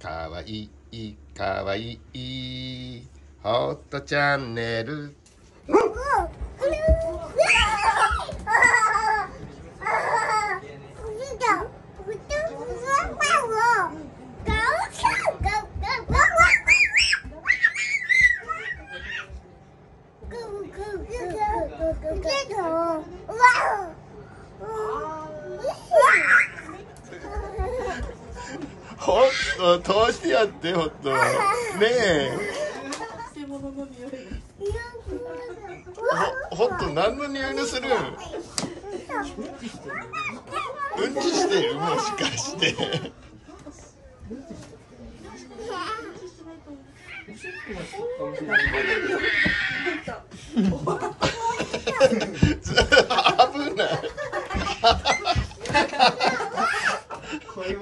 かわいいかわいいホットチャンネル。ホット通してやってホットねえ。ホホット何の匂いのする？うんちしてるもしかして。危ない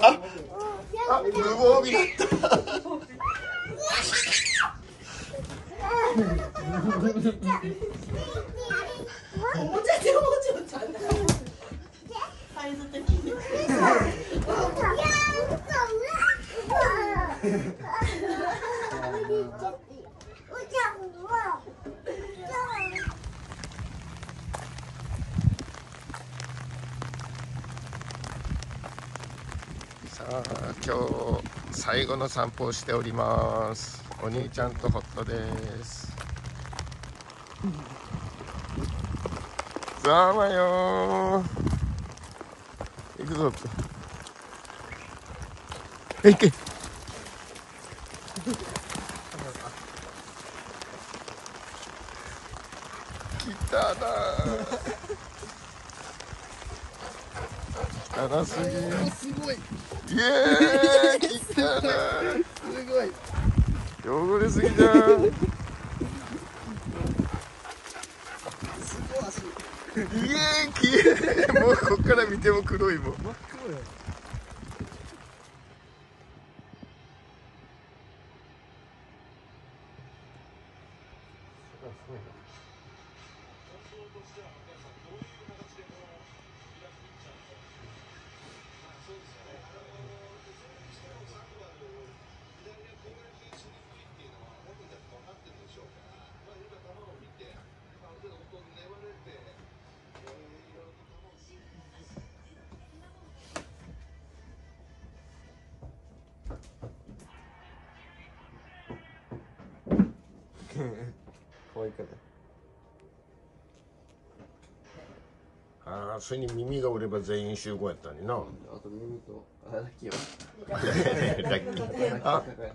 ああ無防備だったおもちゃでおもちゃちゃんだサイズ的にさあ今日最後の散歩をしております。お兄ちゃんとホットです。ざまよー。行くぞ。え行け。来たな汚すぎすごい。イエーイ。来たなすごい。汚れすぎじゃんすごい足イエーイ消えもうこっから見ても黒いもん。真っ黒よ可愛いかなああそれに耳が折れば全員集合やったのにな。あと耳とあラッキーはラッキーあ高いな